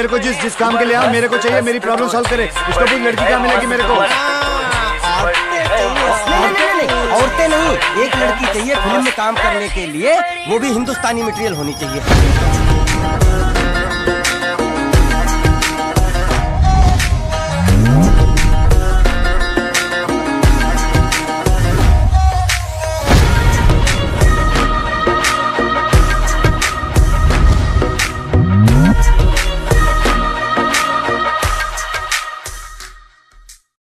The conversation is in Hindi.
मेरे को जिस जिस काम के लिए आओ, मेरे को चाहिए, मेरी प्रॉब्लम सॉल्व करे। इसको भी लड़की क्या मिलेगी मेरे को? नहीं औरतें नहीं, एक लड़की चाहिए फ़िल्म में काम करने के लिए, वो भी हिंदुस्तानी मटेरियल होनी चाहिए।